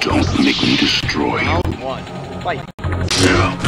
Don't make me destroy you. Round one. Fight. Yeah.